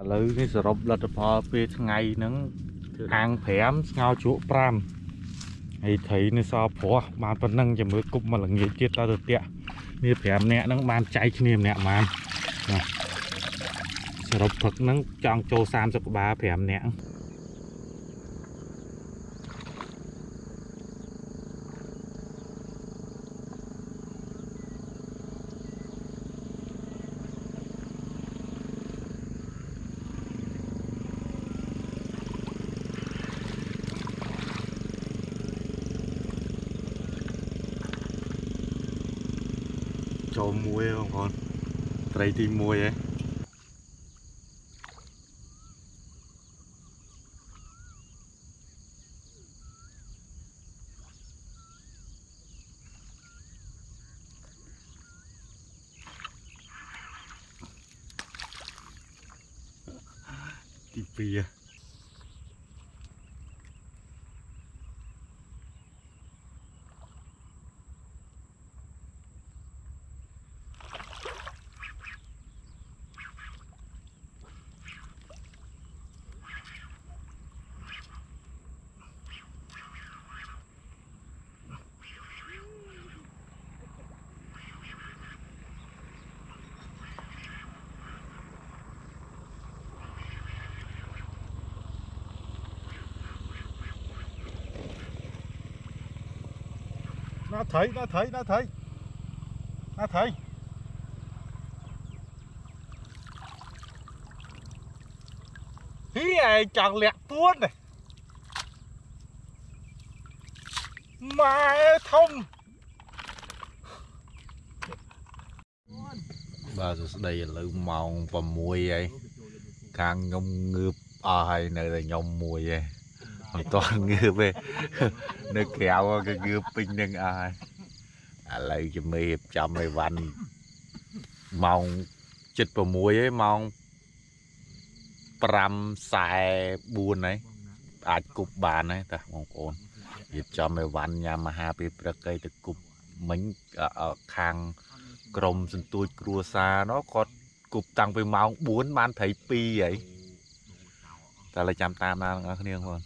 ឥឡូវនេះសរុបលទ្ធផលពេលថ្ងៃហ្នឹងអាង5ស្ងោរជក់5ហើយត្រីនេះសល់ព្រោះបានប៉ុណ្ណឹងចាំមើលគប់មកល្ងាចទៀតតើទៅតាក់នេះ5នាក់ហ្នឹងបានចែកគ្នាម្នាក់បានណាសរុបព្រឹកហ្នឹងចង់ចូល30ក្បាល5នាក់ đi mua ấy. nó thấy nó thấy nó thấy nó thấy hí này chẳng lẹt tuôn này mà thông បាទសួស្តីឥឡូវម៉ោង6ហើយខាងខ្ញុំងើបអស់ហើយនៅតែខ្ញុំមួយឯងមិនទាន់ងើបទេ នៅក្រៅក៏ងើបពេញនឹងអស់ហើយឥឡូវជំរាបចំអីវ៉ាន់ម៉ោង7:06ហើយម៉ោង5:44ហើយអាចគប់បានហើយតាបងប្អូនរៀបចំអីវ៉ាន់ញ៉ាំអាហារពេលព្រឹកអីទៅគប់មិញអឺខាងក្រមសន្ទួចគ្រួសារនោះគាត់គប់តាំងពីម៉ោង4បានត្រី2ហើយតែឡើយចាំតាមណាបងប្អូន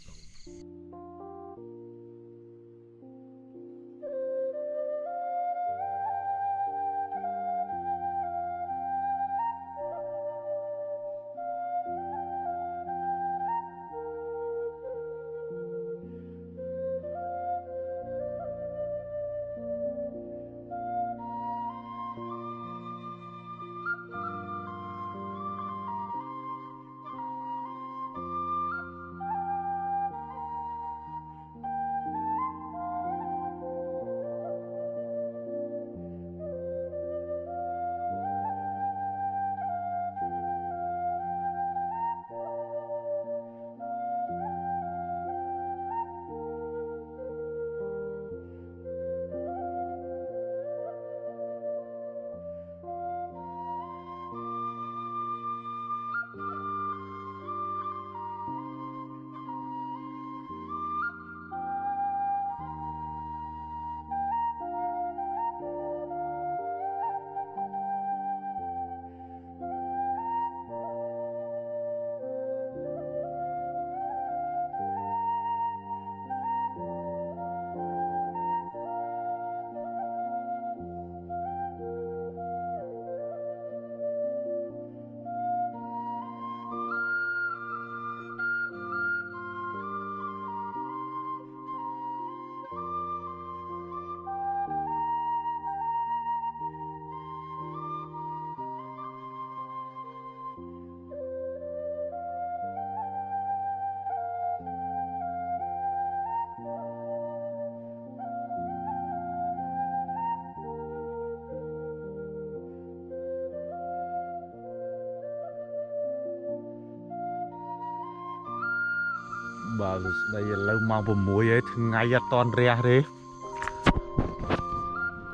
សួស្តីឥឡូវម៉ោង6ហើយថ្ងៃអត់តន់រះទេ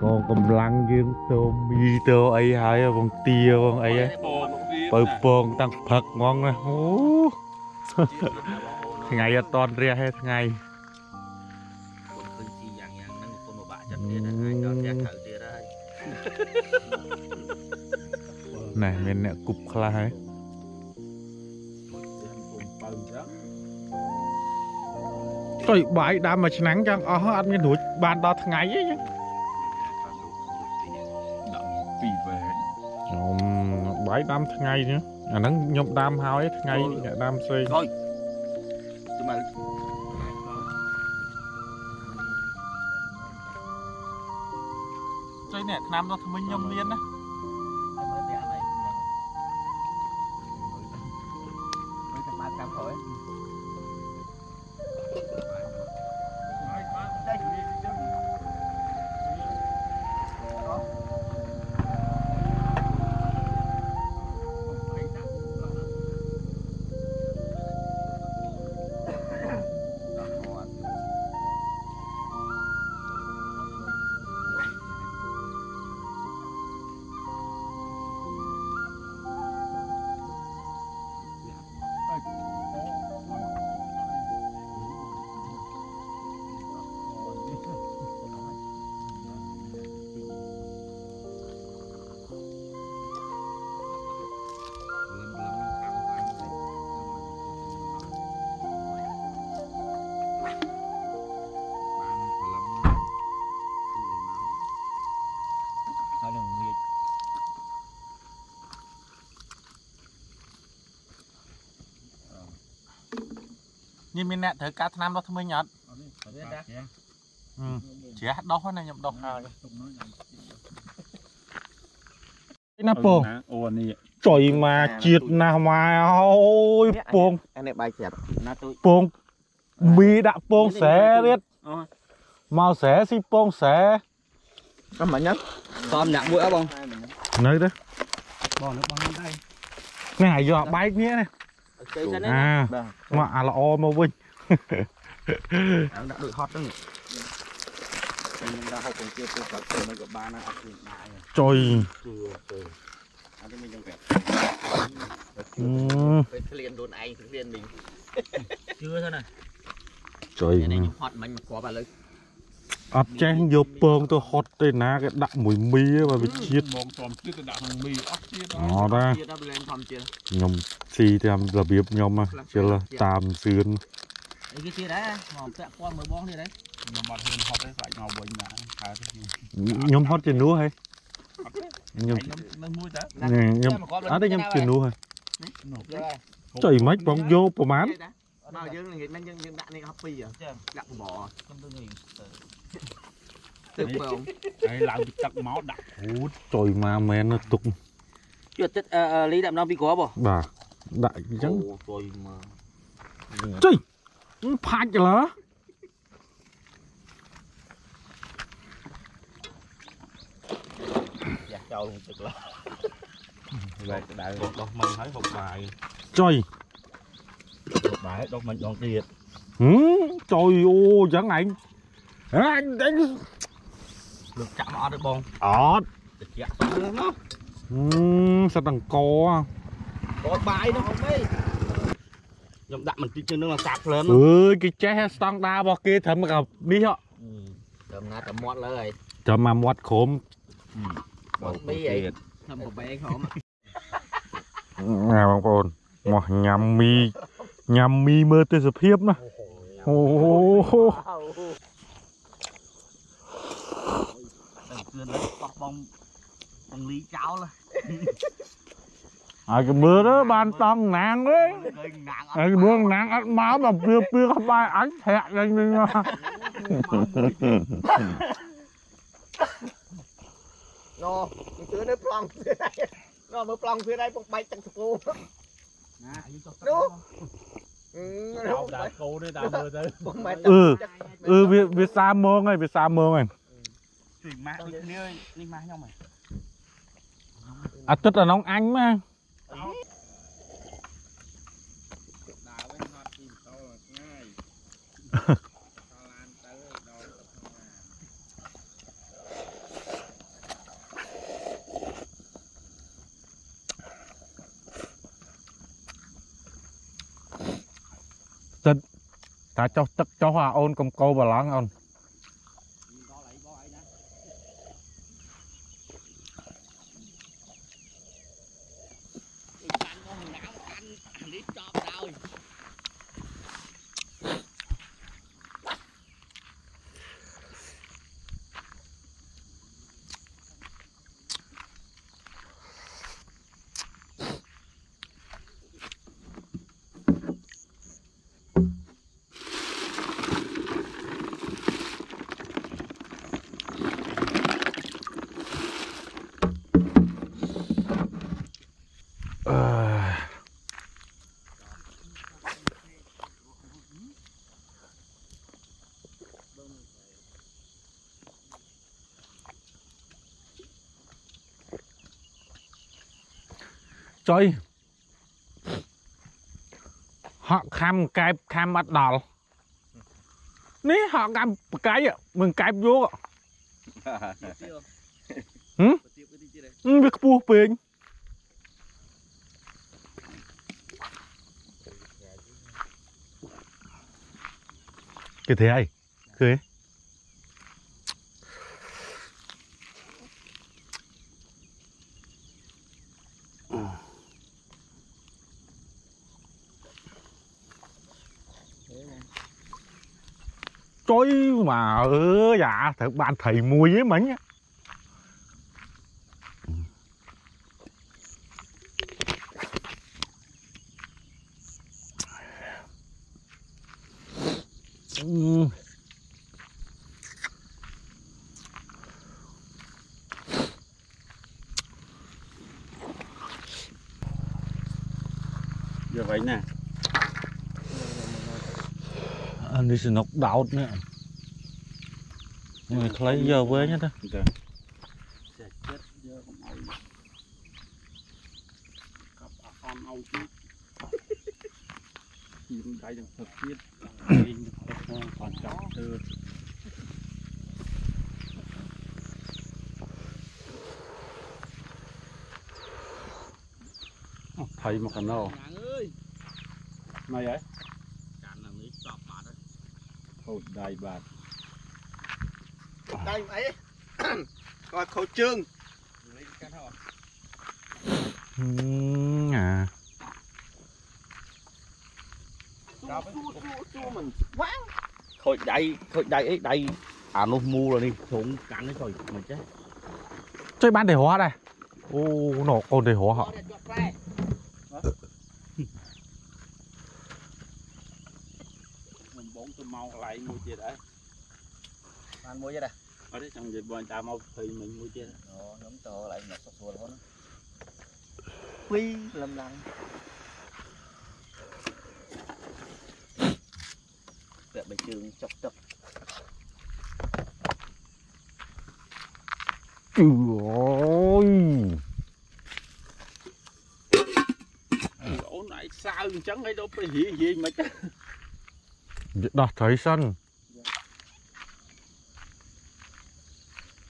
កងកម្លាំងយើងទៅមីទៅអីហើយបងទាបងអីហើយបើពងតាំងផឹកហ្មងណាអូថ្ងៃអត់តន់រះទេថ្ងៃគុណឃើញទីយ៉ាងយ៉ាងហ្នឹងគុណមកបាក់ចិត្តទៀតហើយដល់ផ្ទះក្រៅទៀតហើយណែមានអ្នកគប់ខ្លះហើយ ចុយបាយដើមមួយឆ្នាំងចឹងអស់អត់មានរួចបានដល់ថ្ងៃទេចឹងដាក់ពីរវែងខ្ញុំបាយដើមថ្ងៃនេះអាហ្នឹងខ្ញុំដើមហើយថ្ងៃអ្នកដើមផ្សេង Thôi. Nhưng mà ចុយនេះឆ្នាំដល់ថ្មិញខ្ញុំមានណា ញីមានអ្នកត្រូវការថ្នាំដុសធ្មេញអត់ជ្រះដុសណាខ្ញុំដុសហើយណាពងអូនេះចុយមកជាតិណាស់មកអូយពងអានេះបាយជាតិណាទូចពងមីដាក់ពងស្រែទៀតមកស្រែស៊ីពងស្រែអត់មិញហ្នឹងសំដាក់មួយអត់បងនៅទេបងនៅបងដៃនេះអាយកបែកនេះនេះ គេសិនណាបាទមកអាល្អមកវិញដាក់ដូចហត់ហ្នឹងខ្ញុំដាក់ហូបជាទៅបាត់ទៅនឹងក៏បានអត់ជឿដែរចុយគឺទៅអត់មានយ៉ាងប្រាប់ពេលឃ្លានខ្លួនឯងឃ្លានវិញជឿទៅណាចុយនេះខ្ញុំហត់មិញមកគ្រាប់ឥឡូវ អត់ចេះយកពងទៅហត់ទេណាគេដាក់មួយមីឯងបើវាជាតិ បងតំទៀតទៅដាក់ក្នុងមីអស់ទៀត អត់ណា chia ra lên phòng chia ខ្ញុំស៊ីតាមរបៀបខ្ញុំហ៎ជិលតាមសឿន ấy cái chia đấy mà sẽ con mới bóng đi đấy ខ្ញុំបាត់ហ៊ានហត់ទេខ្លាចមកវិញណាខែទៅខ្ញុំ ខ្ញុំហត់ជំនួសហើយខ្ញុំ ខ្ញុំនៅមួយតើ នេះខ្ញុំអត់ទេខ្ញុំជំនួសហើយ នោះ ចុយមិនបងយកប្រហែល mà dương là hiện đang dương dương đạn này hấp pì à gặm bỏ không tôi nghĩ tự không ហើយឡើងពីទឹកមកដាក់ អូចុយមកមែនណាទុក chưa tất lý đạm đông bị có bỏ បាទដាក់អញ្ចឹង tôi mà ផាច់ឡោះ dạ cho luôn trực là ឡែកដៅដោះមិនហើយហូបបាយ ចុយ ហូបបាយដោះមិនដងទៀត ហឹមចុយអូអញ្ចឹងឯង anh đánh được chạm ọt được bông ọt chạm nó. Sao bằng có có bãi nó không đấy nhóm đạm mình tí chứ nó là sạp lớn. Ơi cái chết hết stong đa bò kia thầm gặp bí họ. Thầm na thầm mót lời thầm mà mót khốm. Ừ, mót bí vậy. Thầm bò bé khốm Oh. Đừng cưa lấy bọc bông bông lý cháo là ហើយគេមើលទៅបានតង់ណាងទេ cây nặng ហើយមើលណាងអត់មកមកព្រឿព្រឿក្បែរអញធាក់យ៉ាងនេះមក nó cưa nó plong phía đây nó mới plong phía đây bông bay chẳng sụp luôn Đúng. Ừ, ដល់ដាក់គោនេះតាមមើលទៅ bông bay អឺអឺវាវាសាមងហើយវាសាមងហើយ ជួយម៉ាក់ដូចគ្នានេះម៉ាក់ខ្ញុំហ៎ អាទិត្យអានងអញមក ដើរវិញហត់ពីតោងាយឡានទៅដល់ តាចុះទឹកចុះអាអូនកំកោបឡងអូន ចុយហក់ខំកែបខំអត់ដល់នេះហក់កម្មបកាយมึงកែបយក ហឹម tiếp cái gì đây អឺវាខ្ពស់ពេកគេធ្វើអីឃើញ Trời mà ừ, dạ thật bạn thầy mùi với mình á. Ừ. giờ vậy nè Xin nọc đậu nữa. Mà lấy giờ với nhá chó từ. Thầy mà khẩn đâu ấy cạn là mấy chọp bạt rồi Ôi đầy bạc đây ấy coi khẩu trương. Cái thôi ấy, đầy À nó mu rồi đi, xuống cắn đấy rồi, mình chết. Chơi bán để hóa đây. Ô, nó còn để hóa hả? Chia đấy Bạn mua gì đây. Ở đấy trong dịch bọn ta mau thì mình mua chia. Ồ, nấm to lại nhặt sọc sùa luôn Quy lầm lặng. Để bài trường chọc chọc. Này sao trắng hay đâu phải gì gì mà chứ Đó, thấy sân.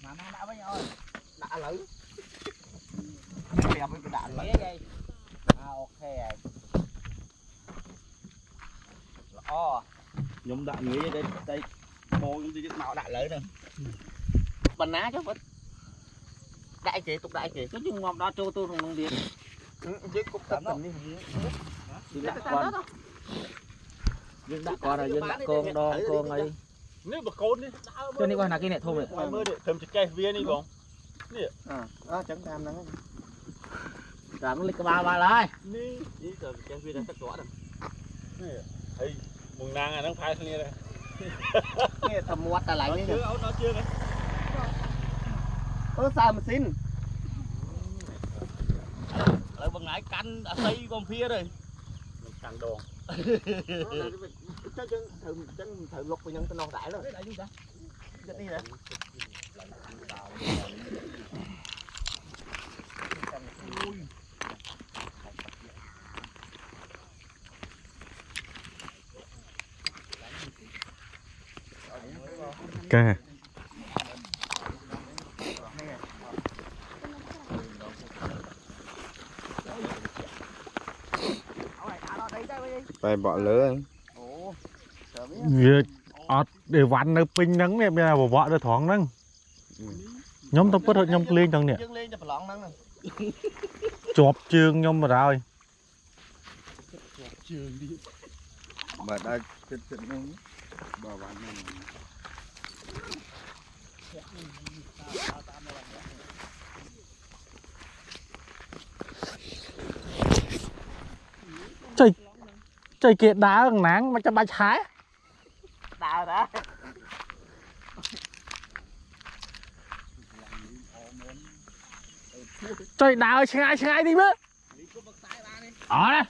Mà mang đã với nhau ơi Đã lử Kèm với cái đạn lử vậy À ok rồi Ồ Nhóm đạn nghĩ đây, đây. Mô chúng tôi chứ. Màu đại lưỡi nè. Bánh ná chứ vẫn đại kể tục đại kể cứ chừng ngọc đó cho tôi không biết chứ cũng tập tầm đi. Chứ đã con Nhưng đã con rồi, nhưng đã con đo con ấy. nếu mà côn đi. Cho nên qua là cái này thôi mày mơ để thầm chặt cây viên đi bóng à đó chẳng cam nắng rồi nó lấy cái ba ba lại đi đi thầm chặt cây viên là tất cả rồi hey mùng nàng à nó phai thằng này đây. Nghe thầm quạt ta lại nó đi chưa áo nó chưa đấy ơ sao mà xin? Lại bằng ngãi canh đã xây con phía rồi càng đòn cho chân thử chân thử lục của nhân tên non đại rồi. Chết đi nè Ok. Phải bỏ lửa Ồ, sợ biết Việc ọt để vặn nó pin nắng này bây giờ bỏ vợ nó thoáng nắng. Nhóm tao bớt hơn nhóm lên chẳng nè. Cho phải lọn nắng nè Chọp chương nhóm mà rồi. Bà ជួយជួយគេដើរណាងមិនចាំបាច់ឆែដើរណាជួយដើរឆ្ងាយឆ្ងាយនេះមើលអត់ទេ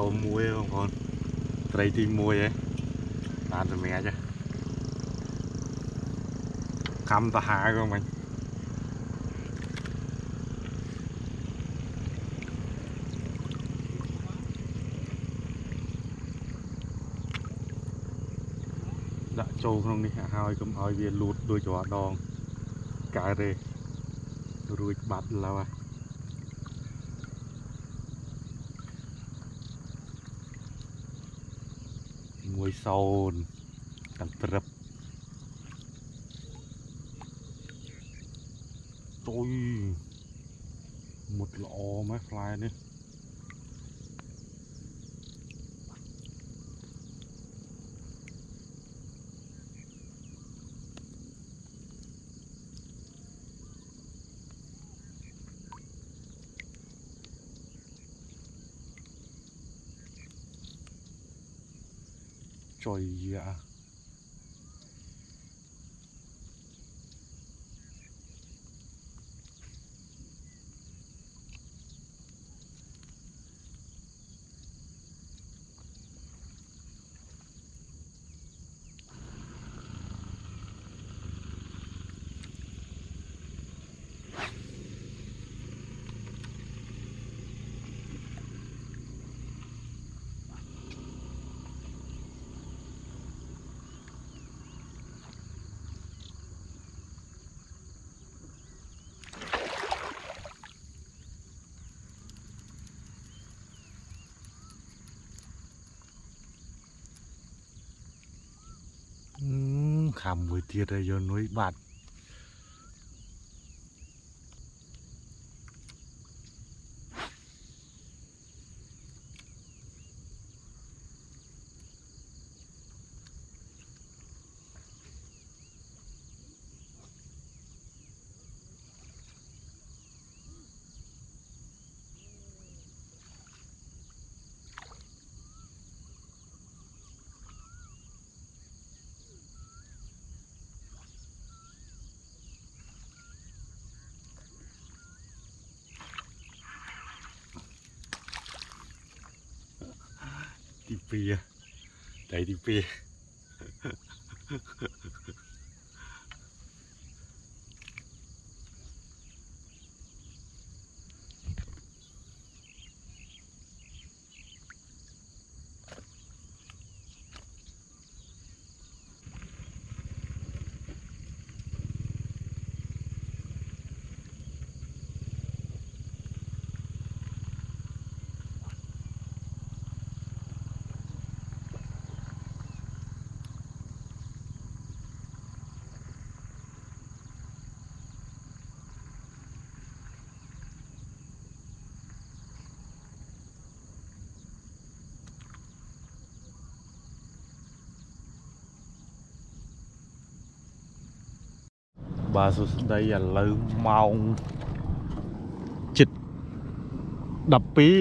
ចូលមួយបងប្អូនត្រីទី1ហ៎បានសម្រាប់ចាខំទៅហាក៏មិនដាក់ចូលក្នុងនេះហើយកុំឲ្យវាលូតដូចរាល់ដងកើតទេរួចបាត់ឡើយ โซนกังตรับตุยหมดละออไหมฟลายนี่ Oh, 啊 khám với tiệt rồi nuôi bạn 飞呀、啊，带你。呵呵呵呵呵。 បាទសួស្តីឥឡូវម៉ោងជិត12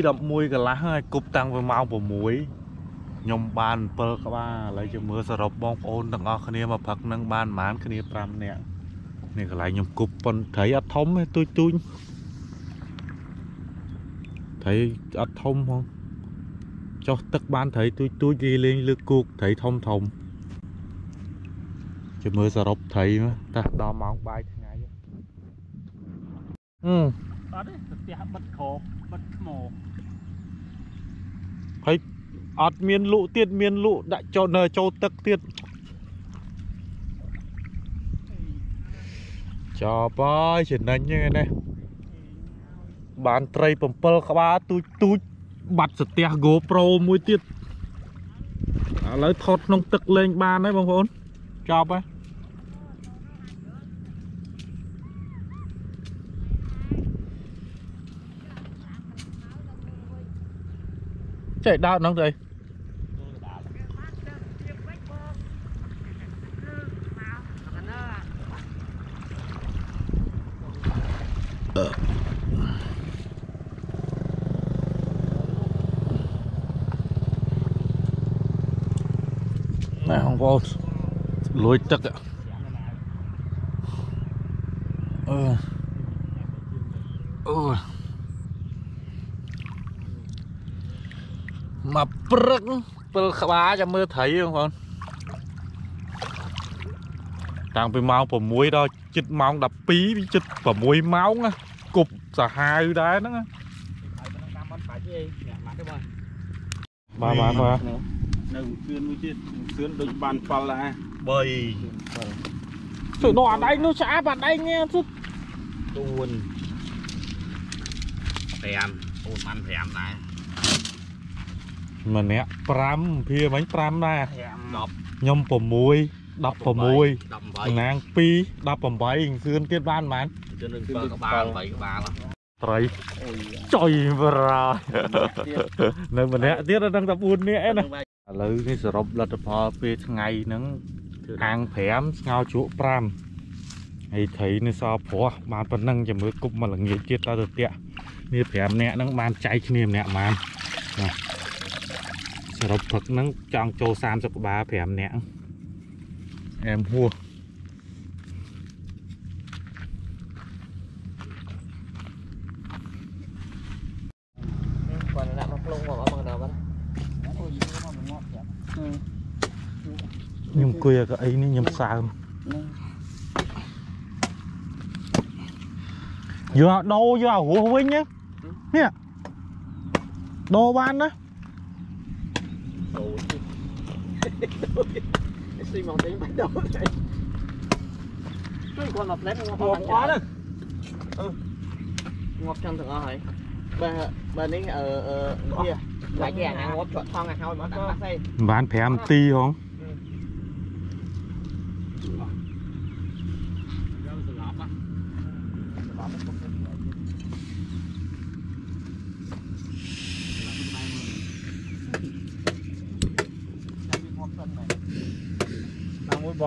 11កន្លះហើយគប់តាំងពីម៉ោង6ខ្ញុំបាន7ក្បាលឥឡូវជមើលសរុបបងប្អូនទាំងអស់គ្នាមកផឹកនឹងបានប្រហែលគ្នា5នាក់នេះកន្លែងខ្ញុំគប់ប៉ុនត្រីអត់ធំទេទូចទូចត្រីអត់ធំហងចុះទឹកបានត្រីទូចទូចគេលេងលើកគូកត្រីធំធំ ជមើលសរុបត្រីមើលតោះដល់ម៉ោងបាយថ្ងៃហឹមអត់ទេស្ទះបិទក្របបិទថ្មអត់មានលក់ទៀតមានលក់ដាក់ចូលនៅចូលទឹកទៀតចប់ហើយចំណេញហ្នឹងឯនេះបានត្រី7ក្បាលទូចទូចបាត់ស្ទះ GoPro មួយទៀតឥឡូវថតក្នុងទឹកលេងបានហើយបងប្អូន chop á chạy đau nó rồi Ờ. Nào, không vô. លួយទឹកអឺអូមកព្រឹកពិលក្បាលចាំមើលត្រីបងប្អូនតាំងពីម៉ោង6ដល់ជិតម៉ោង12វាជិត6ម៉ោងណាគប់សាហាវដែរហ្នឹងណាហើយប៉ុណ្ណឹងតាមអត់បាច់ទេអ្នកមកទេបងបាទបាទបាទនៅគឿនមួយទៀតគឿនដូចបាន7ដែរ 3ជួយដកអាដៃនោះឆ្អាបអាដៃញ៉ាសុទ្ធទួន5អូនបាន5ដែរម្នាក់5ភៀមិញ5ដែរ5 10ខ្ញុំ6 16 18ណាង2 18គ្រឿនទៀតបានប៉ុន្មានជឿននឹង7ក្បាល8ក្បាលត្រីអូយចុយបរានៅម្នាក់ទៀតដល់តែ4នាក់ឯណាឥឡូវនេះសរុបលទ្ធផលពេលថ្ងៃហ្នឹង អាង5ស្ងោរជក់5ហើយត្រីនេះសល់ព្រោះបានប៉ុណ្ណឹងចាំមើលគប់មកល្ងាចទៀតតទៅតាក់នេះ5នាក់ហ្នឹងបានចែកគ្នាម្នាក់បានណាសរុបព្រឹកហ្នឹងចង់ចូល30ក្បាល5នាក់អែមហួស អង្គុយអាកៅអីនេះខ្ញុំសើមយកដោយកអារោះវិញណានេះដោបានណា suy mong tính bắt đầu đây còn một lát ngọt ngọt quá đấy ngọt trong thằng hỏi bà bà ní ở ở kia lại cái hàng ngọt chọn thong hàng hôi mà đặt bắt đây បាន5នាទីហង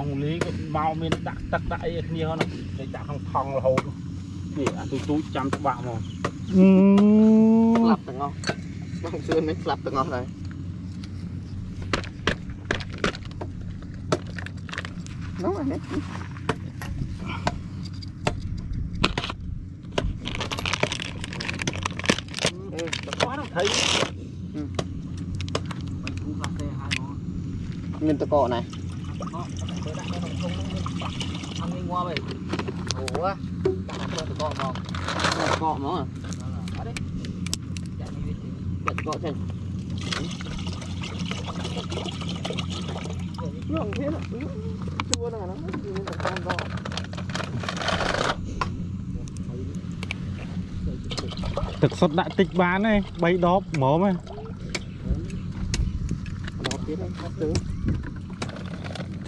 ងលីមកមានដាក់ទឹកដាក់អីគ្នាហ្នឹងគេដាក់ក្នុងថង់រហូតនេះអាទូទូចាំច្បាស់មកស្លាប់ទាំងអស់បងជឿនេះស្លាប់ទាំងអស់ដែរនោះអានេះអឺដល់គាត់ទៅមានតកណាស់ Đó, mới đặt con không ăn đi qua vậy. Ủa, đặt con từ con mò. Cọ à? Đó đấy. Chạy đi thế ạ. Chua là nó con to. Thực xuất đại tích bán này, bay đóp mớm này.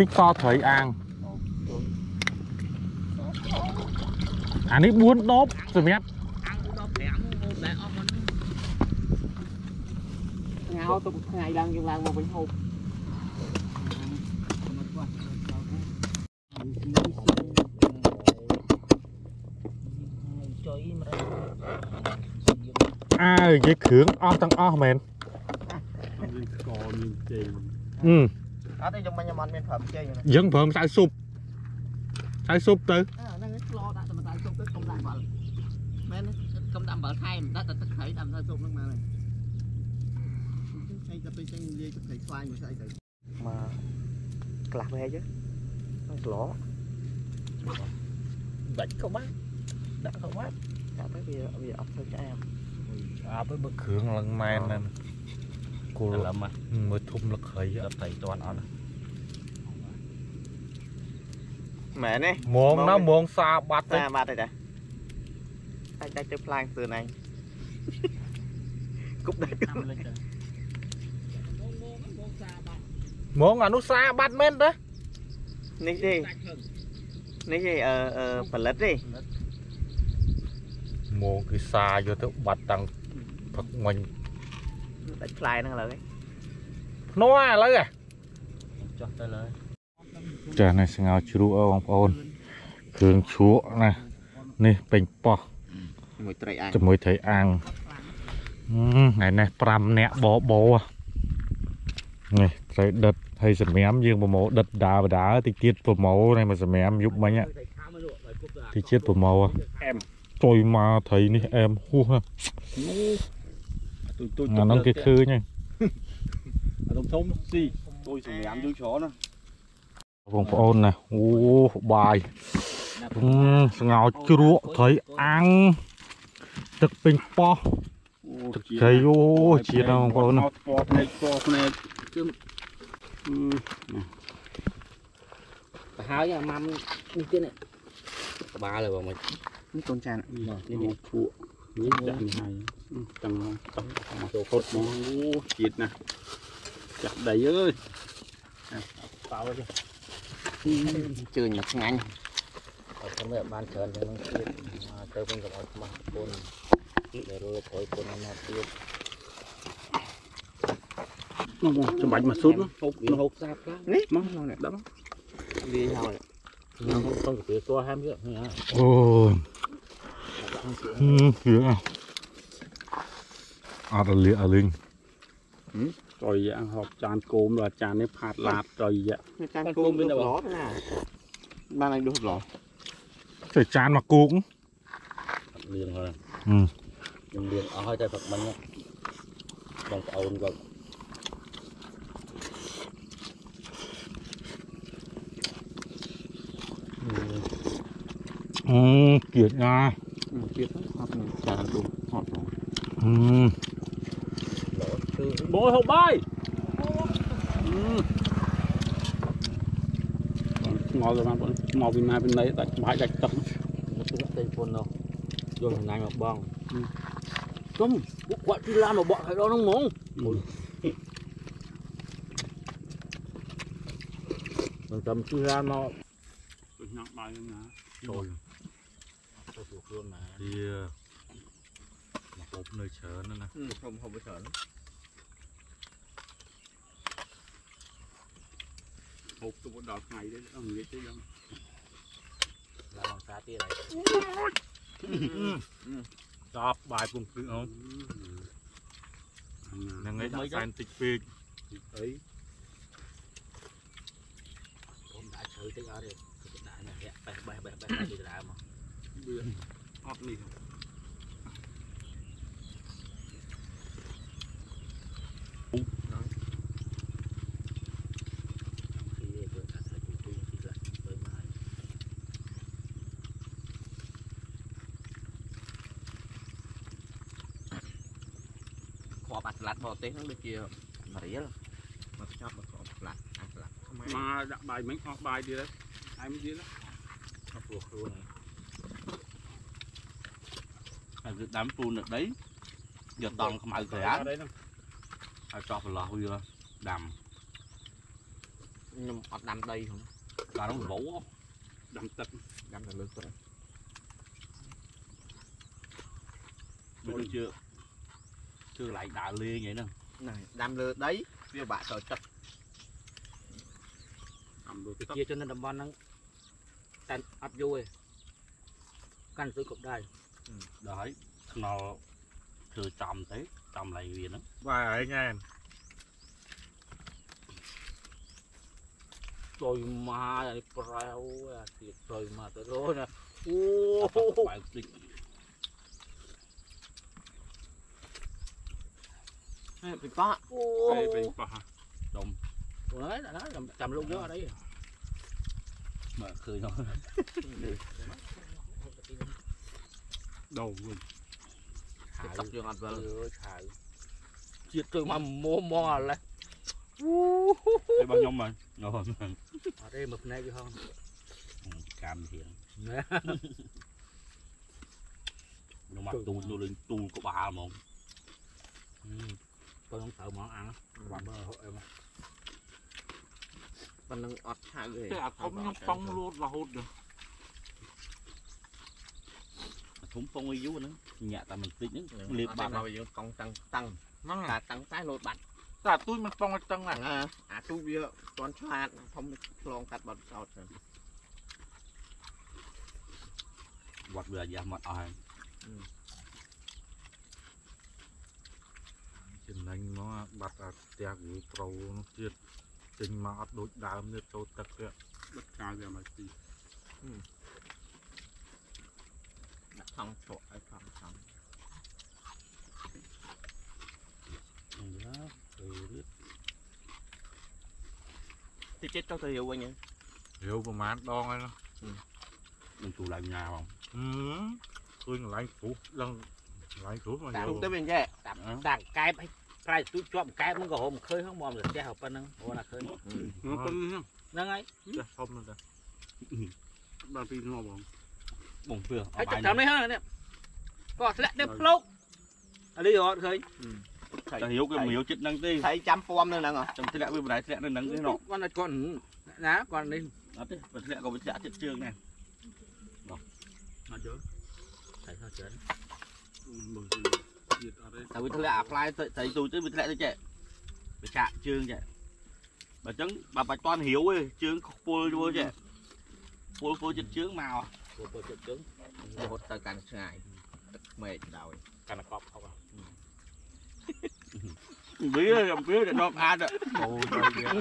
TikTok thấy ang Anh à, ấy buôn đốp rồi mép Ngao tôi ngày đang dùng làng một bình hộp À, cái khướng ong tăng ong mềm Ừ. កថ្ងៃឡើងយើងឡើងមកវិញហូប chơi im rồi អើនិយាយគ្រឿងអស់ទាំងអស់មែនមានស្ករមានចេងអឺអត់ទេខ្ញុំមិនខ្ញុំអត់មានប្រាប់ចេញណាយើងប្រើម្សៅស៊ុបម្សៅស៊ុបទៅហ្នឹងឆ្លោដាក់តែម្ដងជុំទៅកុំដាក់បាល់មែនកុំដាក់បាល់ថែមដាក់តែទឹកត្រីដាក់ម្ដងជុំហ្នឹងមកហើយចេញទៅទៅចេញលាយទឹកត្រីខ្លាញ់មកស្អីទៅមកខ្លះវែកហ្នឹងស្លោបាច់ក៏បានដាក់ក៏បានដាក់ទៅវាវាអត់ទៅឆ្អែមអាប់បើគ្រឿងឡើងម៉ែនហ្នឹងគូឥលឡូវមកមើលធំលឹកໄខអត់ត្រីតាន់អត់ មែនទេមងណាមងសាបាត់ទៅតាបាត់ហើយតាអាចដាច់ទៅផ្លាងស្ទើរណៃគប់ដាច់តាមលេចទៅងងងងសាបាត់មងអានោះសាបាត់មែនទេនេះទេដាច់ហឹងនេះទេអឺអឺផលិតទេមងគឺសាយកទៅបាត់តាំងផឹកមិញដាច់ផ្លែហ្នឹងឥឡូវនេះភ្នោះឥឡូវចុះទៅលើ ចានេះស្ងោជ្រក់បងប្អូនគ្រឿងជ្រក់ណានេះពេញប៉ោះមួយត្រីអាចជាមួយត្រីអាំងហឹមថ្ងៃនេះ5នាក់បបោនេះត្រីដិតហើយសម្រាមយើងប្រមោដិតដាបដាតិចទៀតប្រមោនេះមកសម្រាមយប់មិញហ่ะទៅខាមមកលក់ឲ្យគប់ទៅតិចទៀតប្រមោហ่ะអែមចុយមកត្រីនេះអែមហួសណាទូចទូចអាហ្នឹងគេឃើញហើយអាធំធំស៊ីទូចសម្រាប់យើងច្រើនណា បងប្អូនណាអូបាយស្ងោជ្រក់ត្រីអាំងទឹកពេញប៉ោះទឹកត្រីអូជាតិបងប្អូនណាស្ពតភ្នែកស្ពតភ្នែកគឺទៅហើយអាម៉ាំនេះទៀតនេះក្បាលហើយបងមិននេះកូនចាននេះនេះភក់នេះដាក់នេះហើយទាំងទាំងមកចូលខុតមកអូជាតិណាចាក់ដីអើយតោច ជឿញមកឆ្ងាញ់ អត់ទៅបានច្រើនទៅនឹងទៀតមកទៅវិញកុំឲ្យខ្មាស់ពុនដែលរលក្រោយពុនមកទៀត មកចំបាច់មកស៊ុត ហូបហូបសាបខ្លះ នេះ មកមកនេះដឹង វាហើយ ខ្ញុំខ្ញុំទៅស្គាល់ហាមទៀតនេះ អូហឹមវាអត់រលាកអលីង ត្រយយ៉ាងហបចានគោមដល់ចាននេះផាតឡាតត្រយយ៉ាចានគោមមានតែឡណាបានឲ្យដុសឡទៅចានមកគូកលៀងហើយហឹមខ្ញុំលៀងអស់ហើយតែផឹកមិញបងប្អូនគាត់អឺគៀតណាទៀតហត់នឹងចានទូហត់ហឹមបងហូបបា Bố hậu bay. Mò rồi mà bọn mò vì mai bên đấy đặt bãi đặt tập. Tên phun đâu. Rồi thằng này mà bong. Cấm, bố quạ chi lan mà bọn cái đó nó mong. Ừ. Còn tầm chi lan mà. Tôi nhắc bài lên nè. Trời. Tôi thuộc luôn mà. Đi. Mà bốp nơi chớ nữa nè. Ừ, không, không có chớ nữa. ហូបទុកដល់ថ្ងៃទេអស់ងាយទេយ៉ាងឡើងមកសាទៀតហើយតបបាយពុំព្រឹកអូនហ្នឹងឯងដាក់សែនតិចពេកអីខ្ញុំដាក់ជ្រៅតិចអត់ទេដាក់នេះបេះបេះបេះបេះពីដើមមកអត់នេះ ខប់អាស្លាត់បរទេសហ្នឹងដូចជាមករៀលមកចប់មកខប់ស្លាត់អាស្លាត់ខ្មែរមកដាក់បាយមិញអស់បាយទៀតហើយឯងទៀតព្រោះខ្លួនហើយគឺដាំពូននៅដីយកតង់ខ្មៅក្រាន đấy nè ហើយចោះប្រឡោះវាដាំខ្ញុំអត់ដាំដីហ្នឹងដល់នោះវោ đầm tật ដាំតែលើទឹកវាដូចជា ជឿកន្លែងដើរលេងអីហ្នឹង ហ្នឹងដាំលើដីវាបាក់ចូលទឹក đầm đôi ជា tật ជននៅតំបន់ហ្នឹងតែអត់យូរទេកាន់ស្រួយគ្រប់ដែរ ដល់ហើយខ្នល់ធ្វើចំទៅចំឡៃវាហ្នឹង bài ấy nha em ចូលមកអានេះប្រែវអាទៀតចូលមកទៅរណាអូ បែបតិច ហើយពីប៉ា អូ Đây, bị có. Đây, bị có. Đụng. Ủa đấy, đó, cầm, cầm luôn đó ở đấy. Mà cười thôi Đầu luôn. Tóc dương anh vâng. Chiếc cười mà mô mò à, lên. Đây bao nhiêu mà? Ngon. Ở đây mực này chứ không? Ừ, cam thiện. nó mặt tu nó lên tu có ba mà không ừ. ភ្នែកវាហងកាមហៀងណាខ្ញុំមកទូលនោះលេងទូលក្បាលហ្មង tôi không sợ món ăn bạn bơ hộ em ប៉ុណ្ណឹងអត់ឆៅទេតែអាធំខ្ញុំប៉ងលូតរហូតដល់អាធំប៉ងឲ្យយូរហ្នឹងញាក់តែបន្តិចហ្នឹងលាបបាត់មកយើងកង់តឹងតឹងហ្នឹងតែតឹងតែលោតបាត់តែអាទូចมันប៉ងឲ្យតឹងណាហ្នឹងអាទូវាទាន់ឆ្លាតធំឆ្លងកាត់បាត់ចោតទៅវត្តវាអាយ៉ាស់មកអស់ហើយ ចំណេញមកបាត់អាផ្ទះវាប្រូនោះទៀតចេញមកអត់ដូចដើមទៀតចូលទឹកទៀត đất cao ra mà tí ដាក់ថងជ្រក់ឲ្យថងថង ហ្នឹងទៅរៀប តិចតិចទៅទៅរាវវិញ រាវប្រហែលដងហើយណា នឹងទូឡើងញ៉ាបង ហឹមឃើញកន្លែងព្រោះឡើង ឡាយគ្រប់តាំងទៅវិញចេះតាំងតាំងកែបប្រៃទូជាប់កែបហ្នឹងក៏ហុំឃើញហ្នឹងមកស្ទះប៉ុណ្ណឹងអូនណាឃើញហ្នឹងហើយចាស់ធំទៅបានពីនោះបងបងព្រឹសហើយចាំនេះហ្នឹងក៏ធ្លាក់ទៅផ្លុកអលីអត់ឃើញតែយកវាមាវចិត្តហ្នឹងទេថៃចាំពំនៅហ្នឹងចាំធ្លាក់វាបណ្ដៃធ្លាក់នៅហ្នឹងទេនោះគាត់គាត់ណាគាត់នេះអត់ទេបើធ្លាក់ក៏វាធ្លាក់ចិត្តជើងដែរអត់យល់ថៃថោជើង តែវាធ្លាក់អាផ្លែទៅទៅទូចទៅវាធ្លាក់ទៅចេះវាចាក់ជើងចេះបើអញ្ចឹងបើបាច់តាន់រាវទេជើងពុលយល់ចេះពុលពុលចិត្តជើងមក của của chuyện trứng រហូតទៅកាន់ឆ្ងាយទឹកមេឃដោយ cả là cọp không à វាអំពីតែដបអាច អូទៅវា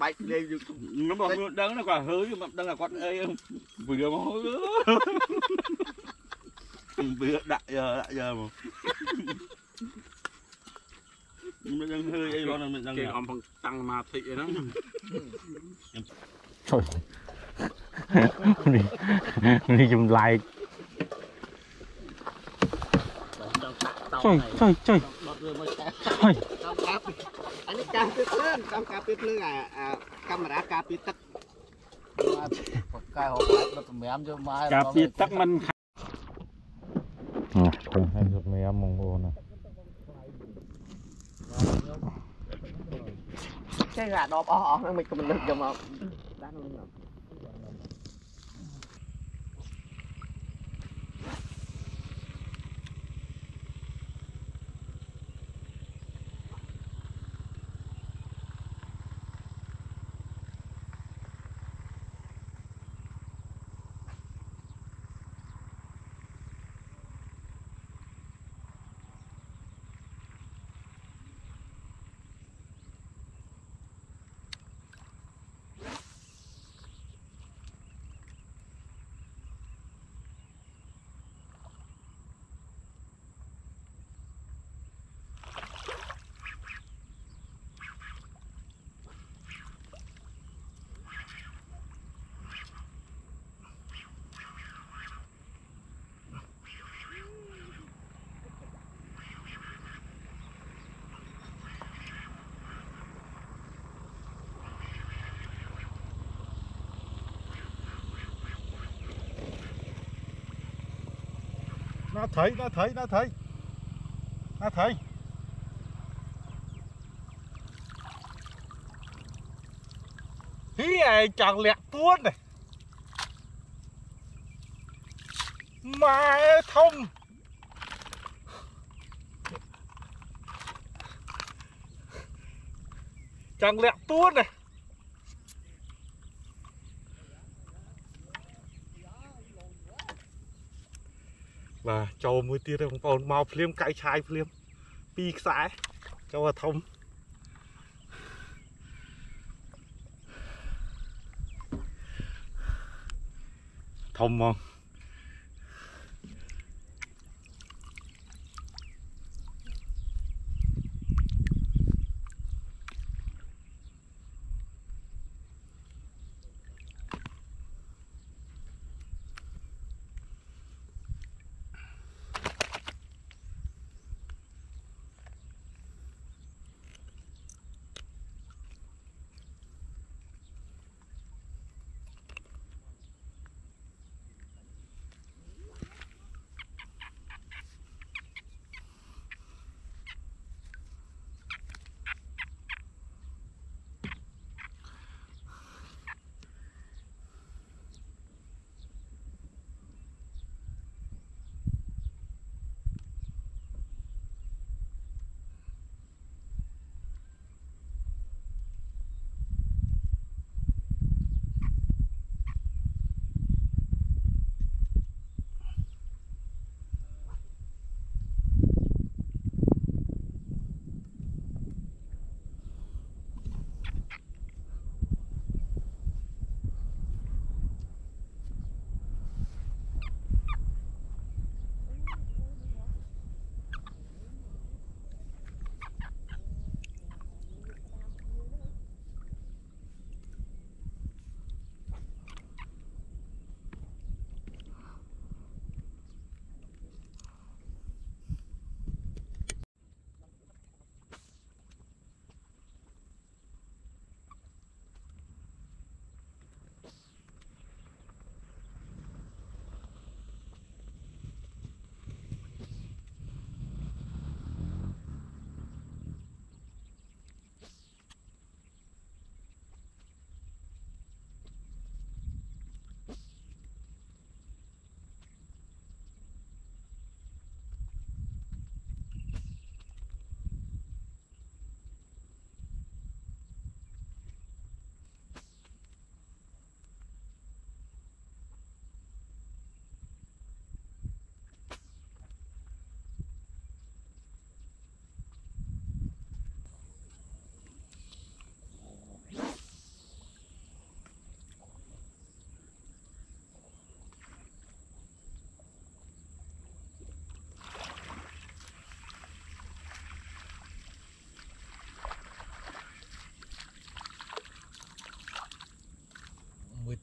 បាច់លេងយូរ nó mà nóដឹងnó còn hứa nhưng màដឹងlà con ơi vừa mà hối vừa đại giờ đại giờ mà nó đang hơi ấy đó là mình đang cái ông bằng tăng mà thị đó នេះចម្លែក tao ចុយ này ចុយចុយ đọt vừa mới chạy តាមការអានេះការពីភ្លើងតាមការពីភ្លើងអាអាកាមេរ៉ាការពីទឹក cái hộp lại nó tụi mẹ cho mai Ờ. Cái gà đọt ở họ, mình còn mình lực cho mà. Đá nó nó thấy nó thấy nó thấy. Nó thấy. Hí này chẳng lẹt tuôn này. Mà thông. Chẳng lẹt tuôn này. Và ចូលមួយទៀតបងប្អូនមកភ្លាមកាយឆាយភ្លាមពីរខ្សែចូលឲ្យធំធំមកមួយ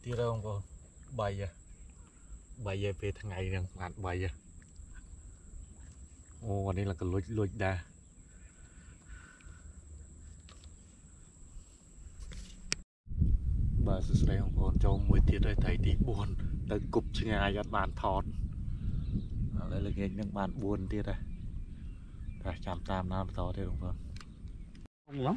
ទៀតបងប្អូន3ហ៎3ហ៎ពេលថ្ងៃហ្នឹងបាន3ហ៎អូអានេះ là ក៏លួចលួចដែរបាទសួស្តីបងប្អូនចូលមួយទៀតហើយថ្ងៃទី4ទៅគប់ឆ្ងាយអត់បានថតឥឡូវល្ងាចនឹងបាន4ទៀតហើយតែចាំតាមណាបន្តទៀតបងប្អូន không lắm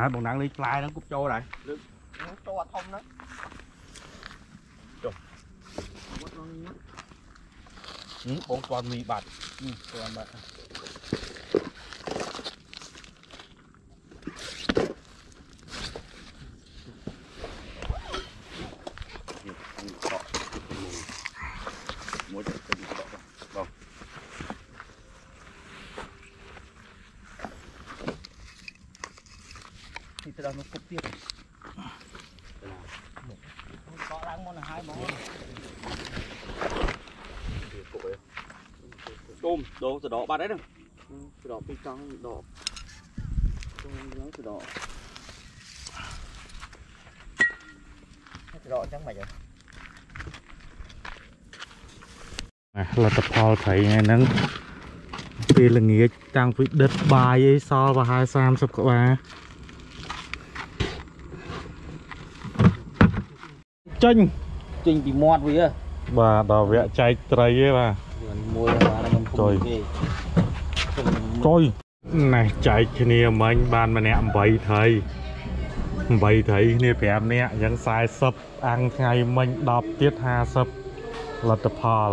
hả bọn nặng đi fly nó cúp trôi lại cho thông đó Trời. Ừ, bọn toàn mì bạch. Ừ, toàn bạch. Tôm, đồ từ đó ba đấy đâu. từ đó bên trong đỏ trong nó từ đó từ đó chẳng mày rồi លទ្ធផលត្រីថ្ងៃហ្នឹងពេលល្ងាចតាំងពីដិតបាយអីសល់ប្រហែល30ក្បាលចេញចេញពីមាត់វាបាទដល់វគ្គចែកត្រីឯបាទមួយបានខ្ញុំចុយ គេចុយណែចែកគ្នាមិញបានម្នាក់8ត្រី8ត្រីគ្នា5នាក់អញ្ចឹង40អាំងថ្ងៃមិញ10ទៀត50លទ្ធផល